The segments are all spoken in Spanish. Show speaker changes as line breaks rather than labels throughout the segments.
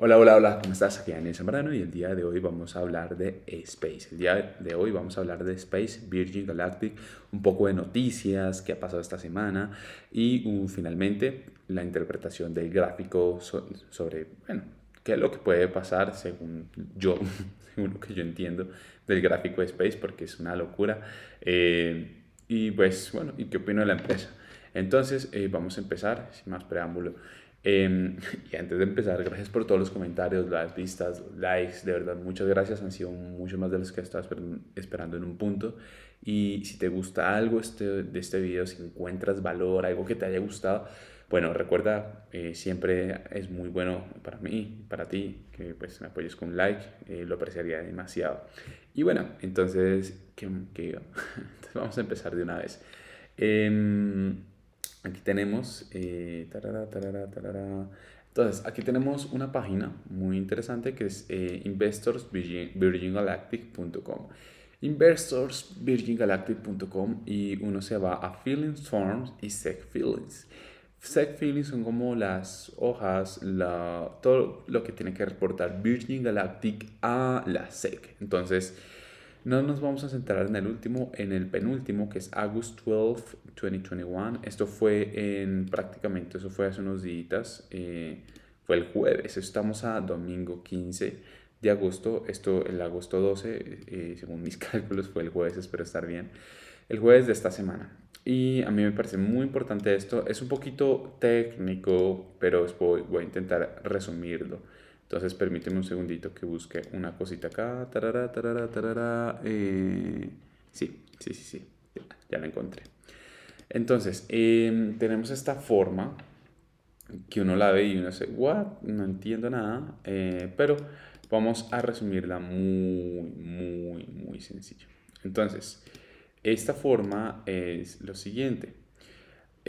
Hola, hola, hola, ¿cómo estás? Aquí Daniel Zambrano y el día de hoy vamos a hablar de Space. El día de hoy vamos a hablar de Space, Virgin Galactic, un poco de noticias, qué ha pasado esta semana y finalmente la interpretación del gráfico sobre, bueno, qué es lo que puede pasar según yo, según lo que yo entiendo del gráfico de Space, porque es una locura. Eh, y pues, bueno, ¿y qué opino de la empresa? Entonces, eh, vamos a empezar, sin más preámbulo. Em, y antes de empezar, gracias por todos los comentarios, las vistas, likes, de verdad, muchas gracias, han sido mucho más de los que estaba esperando en un punto. Y si te gusta algo este, de este video, si encuentras valor, algo que te haya gustado, bueno, recuerda, eh, siempre es muy bueno para mí, para ti, que pues me apoyes con un like, eh, lo apreciaría demasiado. Y bueno, entonces, ¿qué, qué entonces vamos a empezar de una vez. Aquí tenemos, eh, entonces, aquí tenemos una página muy interesante que es eh, investorsvirgingalactic.com. Investorsvirgingalactic.com y uno se va a Feelings Forms y Sec Feelings. Sec Feelings son como las hojas, la, todo lo que tiene que reportar Virgin Galactic a la SEC. Entonces, no nos vamos a centrar en el último, en el penúltimo, que es August 12, 2021. Esto fue en prácticamente, eso fue hace unos días, eh, fue el jueves, estamos a domingo 15 de agosto, esto el agosto 12, eh, según mis cálculos fue el jueves, espero estar bien, el jueves de esta semana. Y a mí me parece muy importante esto, es un poquito técnico, pero voy, voy a intentar resumirlo. Entonces permíteme un segundito que busque una cosita acá. Eh, sí, sí, sí, sí. Ya, la encontré. Entonces, em, tenemos esta forma que uno la ve y uno dice, what? No entiendo nada. Eh, pero vamos a resumirla muy, muy, muy sencillo. Entonces, esta forma es lo siguiente.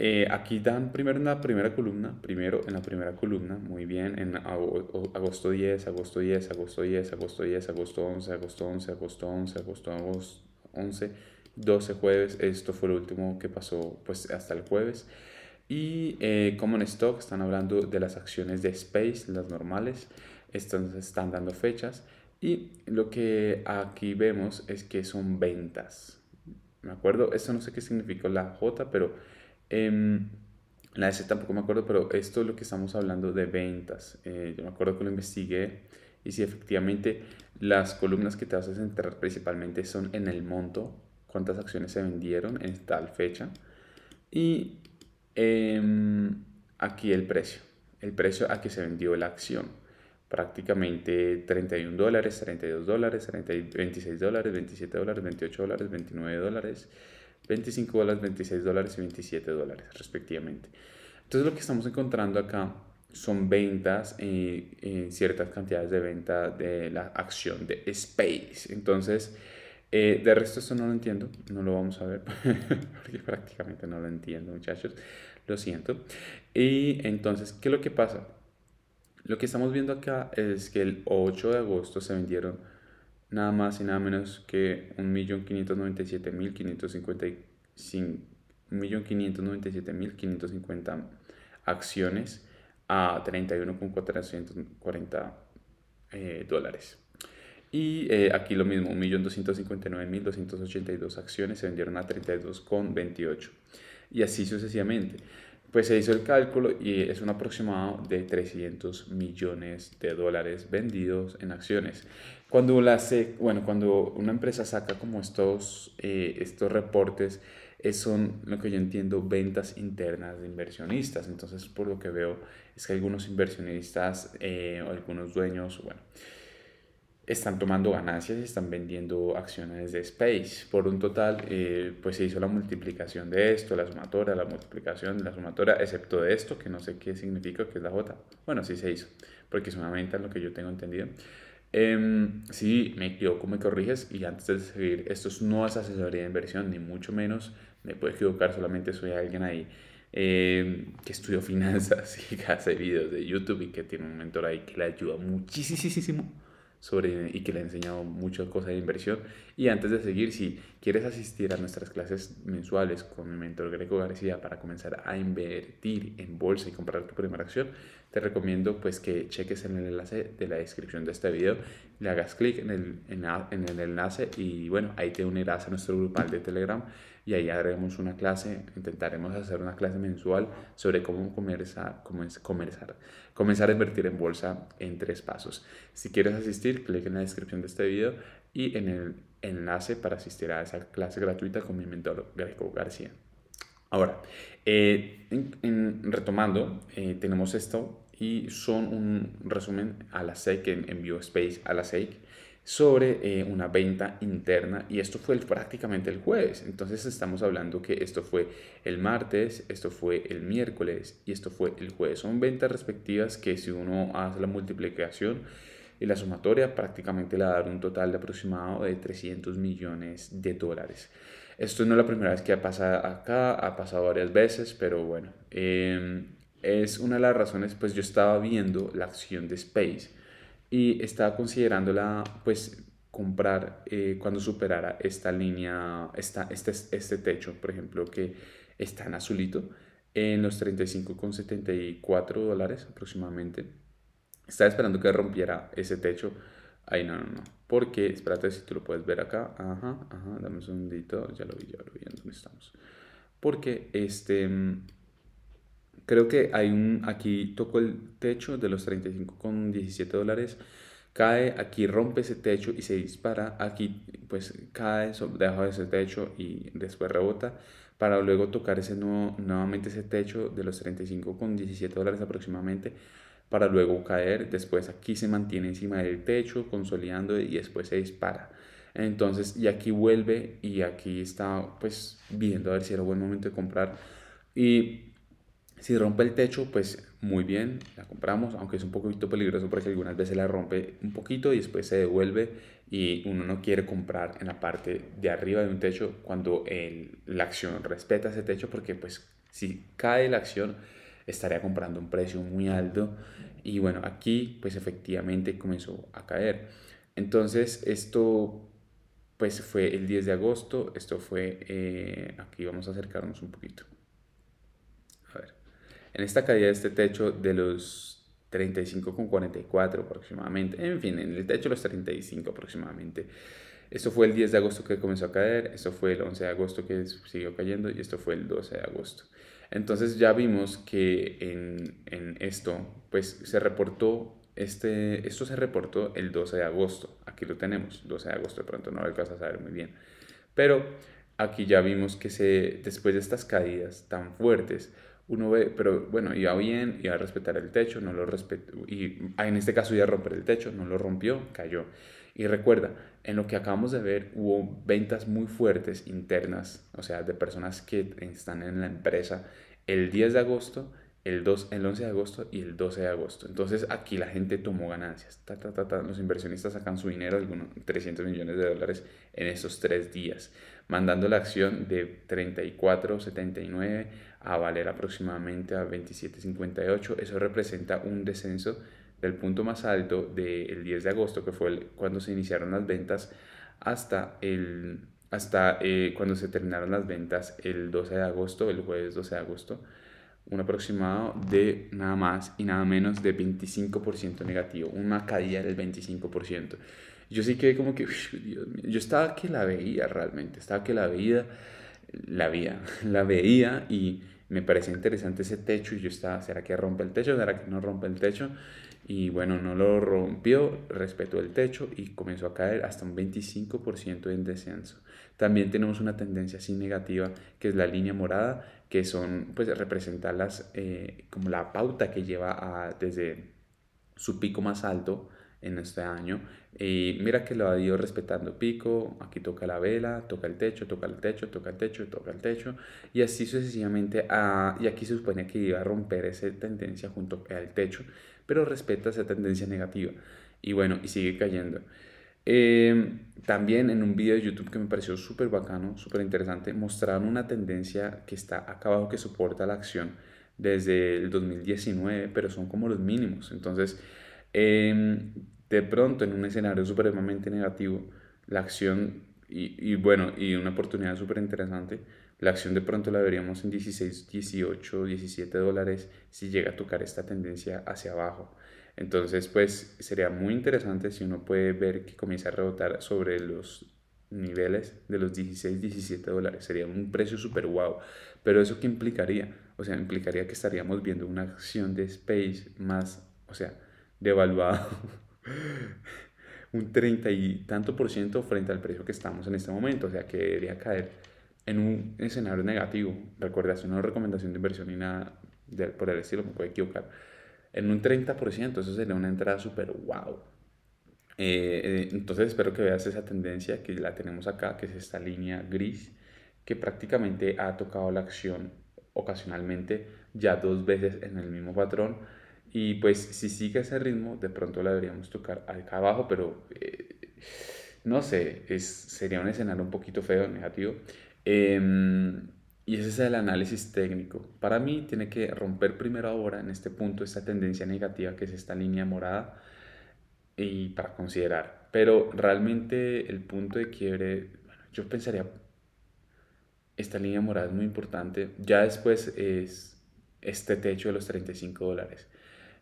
Eh, aquí dan primero en la primera columna, primero en la primera columna, muy bien, en agosto 10, agosto 10, agosto 10, agosto 10, agosto 11, agosto 11, agosto 11, agosto 11, 12 jueves, esto fue lo último que pasó pues hasta el jueves. Y eh, Common Stock están hablando de las acciones de Space, las normales, entonces están dando fechas. Y lo que aquí vemos es que son ventas. ¿Me acuerdo? Esto no sé qué significa la J, pero Em, la S tampoco me acuerdo, pero esto es lo que estamos hablando de ventas. Eh, yo me acuerdo que lo investigué y si efectivamente las columnas que te vas a centrar principalmente son en el monto, cuántas acciones se vendieron en tal fecha y em, aquí el precio, el precio a que se vendió la acción. Prácticamente 31 dólares, 32 dólares, 26 dólares, 27 dólares, 28 dólares, 29 dólares. 25 dólares, 26 dólares y 27 dólares respectivamente. Entonces lo que estamos encontrando acá son ventas, eh, en ciertas cantidades de venta de la acción de Space. Entonces, eh, de resto esto no lo entiendo, no lo vamos a ver, porque prácticamente no lo entiendo muchachos, lo siento. Y entonces, ¿qué es lo que pasa? Lo que estamos viendo acá es que el 8 de agosto se vendieron nada más y nada menos que 1.597.550 acciones a 31.440 eh, dólares. Y eh, aquí lo mismo, 1.259.282 acciones se vendieron a 32,28. Y así sucesivamente. Pues se hizo el cálculo y es un aproximado de 300 millones de dólares vendidos en acciones. Cuando, la bueno, cuando una empresa saca como estos, eh, estos reportes, son lo que yo entiendo ventas internas de inversionistas. Entonces, por lo que veo, es que algunos inversionistas eh, o algunos dueños, bueno, están tomando ganancias y están vendiendo acciones de Space. Por un total, eh, pues se hizo la multiplicación de esto, la sumatoria, la multiplicación la sumatoria, excepto de esto, que no sé qué significa, que es la J. Bueno, sí se hizo, porque es una venta, lo que yo tengo entendido. Eh, me equivoco, me corriges y antes de seguir, esto no es asesoría de inversión, ni mucho menos, me puedo equivocar, solamente soy alguien ahí em, que estudió finanzas y que hace videos de YouTube y que tiene un mentor ahí que le ayuda muchísimo sobre, y que le he enseñado muchas cosas de inversión. Y antes de seguir, si quieres asistir a nuestras clases mensuales con mi mentor Greco García para comenzar a invertir en bolsa y comprar tu primera acción, te recomiendo pues que cheques en el enlace de la descripción de este video, le hagas clic en el, en, el enlace y bueno, ahí te unirás a nuestro grupal de Telegram y ahí haremos una clase, intentaremos hacer una clase mensual sobre cómo comenzar, comenzar, comenzar a invertir en bolsa en tres pasos. Si quieres asistir, clic en la descripción de este video y en el enlace para asistir a esa clase gratuita con mi mentor Greco García. Ahora, eh, en, retomando, eh, tenemos esto y son un resumen a la SEC que envió Space a la SEC sobre eh, una venta interna y esto fue prácticamente el jueves. Entonces estamos hablando que esto fue el martes, esto fue el miércoles y esto fue el jueves. Son ventas respectivas que si uno hace la multiplicación y la sumatoria prácticamente le da un total de aproximado de 300 millones de dólares. Esto no es la primera vez que ha pasado acá, ha pasado varias veces, pero bueno, em, es una de las razones, pues yo estaba viendo la acción de Space y estaba considerándola pues comprar eh, cuando superara esta línea, esta, este, este techo, por ejemplo, que está en azulito, en los 35,74 dólares aproximadamente. Estaba esperando que rompiera ese techo. Ay, no, no, no. Porque, espérate si tú lo puedes ver acá. Ajá, ajá, dame un segundito. Ya lo vi, ya lo vi, ¿dónde estamos? Porque este Creo que hay un, aquí toco el techo de los 35,17 dólares, cae, aquí rompe ese techo y se dispara, aquí pues cae debajo de ese techo y después rebota para luego tocar ese nuevo, nuevamente ese techo de los 35,17 dólares aproximadamente para luego caer, después aquí se mantiene encima del techo consolidando y después se dispara. Entonces, y aquí vuelve y aquí está pues viendo a ver si era buen momento de comprar y si rompe el techo, pues muy bien, la compramos, aunque es un poquito peligroso porque algunas veces la rompe un poquito y después se devuelve y uno no quiere comprar en la parte de arriba de un techo cuando la acción respeta ese techo porque pues si cae la acción estaría comprando un precio muy alto y bueno, aquí pues efectivamente comenzó a caer. Entonces esto pues fue el 10 de agosto, esto fue, eh, aquí vamos a acercarnos un poquito. En esta caída de este techo de los 35,44 aproximadamente, en fin, en el techo de los 35 aproximadamente. Esto fue el 10 de agosto que comenzó a caer, esto fue el 11 de agosto que siguió cayendo y esto fue el 12 de agosto. Entonces ya vimos que en, en esto, pues se reportó, este, esto se reportó el 12 de agosto, aquí lo tenemos, 12 de agosto, de pronto no lo alcanzas a saber muy bien, pero aquí ya vimos que se, después de estas caídas tan fuertes, uno ve, pero bueno, iba bien, iba a respetar el techo, no lo respetó, y en este caso iba a romper el techo, no lo rompió, cayó. Y recuerda, en lo que acabamos de ver hubo ventas muy fuertes internas, o sea, de personas que están en la empresa el 10 de agosto, el, 2, el 11 de agosto y el 12 de agosto. Entonces aquí la gente tomó ganancias. Ta, ta, ta, Los inversionistas sacan su dinero, algunos 300 millones de dólares en esos tres días, mandando la acción de 34,79 a valer aproximadamente a 27.58. Eso representa un descenso del punto más alto del 10 de agosto, que fue cuando se iniciaron las ventas, hasta, el, hasta eh, cuando se terminaron las ventas el 12 de agosto, el jueves 12 de agosto, un aproximado de nada más y nada menos de 25% negativo, una caída del 25%. Yo sí que como que, Dios mío, yo estaba que la veía realmente, estaba que la veía la veía, la veía y me parecía interesante ese techo y yo estaba, ¿será que rompe el techo? ¿Será que no rompe el techo? Y bueno, no lo rompió, respetó el techo y comenzó a caer hasta un 25% en descenso. También tenemos una tendencia así negativa, que es la línea morada, que son, pues representarlas eh, como la pauta que lleva desde su pico más alto en este año. Y mira que lo ha ido respetando pico, aquí toca la vela, toca el techo, toca el techo, toca el techo, toca el techo, y así sucesivamente, a, y aquí se supone que iba a romper esa tendencia junto al techo, pero respeta esa tendencia negativa. Y bueno, y sigue cayendo. Em, también en un video de YouTube que me pareció súper bacano, súper interesante, mostraron una tendencia que está acá abajo que soporta la acción desde el 2019, pero son como los mínimos. Entonces, eh, de pronto en un escenario supremamente negativo, la acción, y, y bueno, y una oportunidad súper interesante, la acción de pronto la veríamos en 16, 18, 17 dólares si llega a tocar esta tendencia hacia abajo. Entonces, pues sería muy interesante si uno puede ver que comienza a rebotar sobre los niveles de los 16, 17 dólares. Sería un precio súper guau. Pero eso qué implicaría? O sea, implicaría que estaríamos viendo una acción de Space más, o sea, devaluada un 30 y tanto por ciento frente al precio que estamos en este momento. O sea, que debería caer en un escenario negativo. Recuerda, es una recomendación de inversión y nada por el estilo, me puede equivocar. En un 30%, eso sería una entrada súper wow. Eh, eh, entonces espero que veas esa tendencia que la tenemos acá, que es esta línea gris, que prácticamente ha tocado la acción ocasionalmente ya dos veces en el mismo patrón. Y pues si sigue ese ritmo, de pronto la deberíamos tocar acá abajo, pero eh, no sé, es, sería un escenario un poquito feo, negativo. Em, y ese es el análisis técnico. Para mí tiene que romper primero ahora en este punto esta tendencia negativa que es esta línea morada y para considerar. Pero realmente el punto de quiebre, yo pensaría, esta línea morada es muy importante. Ya después es este techo de los 35 dólares.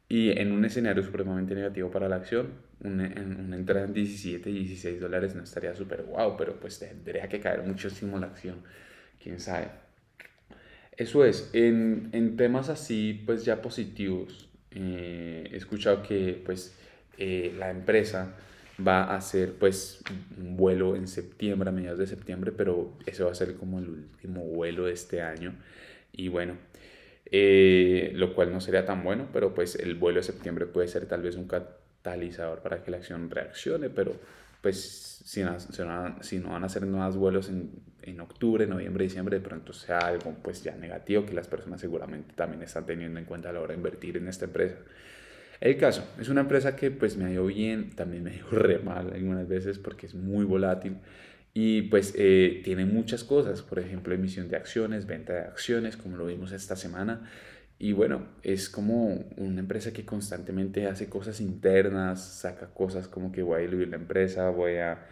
Y en un escenario supremamente negativo para la acción, una, una entrada en 17, 16 dólares no estaría súper guau, pero pues tendría que caer muchísimo la acción, quién sabe. Eso es, en, en temas así, pues ya positivos, eh, he escuchado que pues eh, la empresa va a hacer pues un vuelo en septiembre, a mediados de septiembre, pero eso va a ser como el último vuelo de este año. Y bueno, eh, lo cual no sería tan bueno, pero pues el vuelo de septiembre puede ser tal vez un catalizador para que la acción reaccione, pero pues si no, si no van a hacer nuevos vuelos en, en, octubre, noviembre, diciembre, de pronto sea algo pues ya negativo que las personas seguramente también están teniendo en cuenta a la hora de invertir en esta empresa. El caso, es una empresa que pues me ha ido bien, también me ha ido re mal algunas veces porque es muy volátil y pues eh, tiene muchas cosas, por ejemplo, emisión de acciones, venta de acciones, como lo vimos esta semana. Y bueno, es como una empresa que constantemente hace cosas internas, saca cosas como que voy a diluir la empresa, voy a,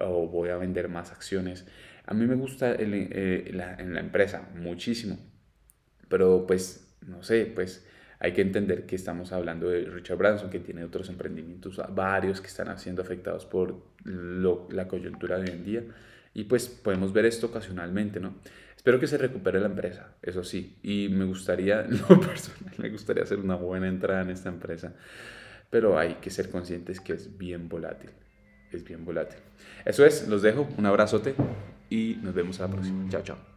o voy a vender más acciones. A mí me gusta eh, la, en la empresa muchísimo, pero pues, no sé, pues hay que entender que estamos hablando de Richard Branson, que tiene otros emprendimientos, varios que están siendo afectados por la coyuntura de hoy en día. Y pues podemos ver esto ocasionalmente, ¿no? Espero que se recupere la empresa, eso sí. Y me gustaría, lo personal, me gustaría hacer una buena entrada en esta empresa. Pero hay que ser conscientes que es bien volátil. Es bien volátil. Eso es, los dejo. Un abrazote y nos vemos a la próxima. Chao, chao.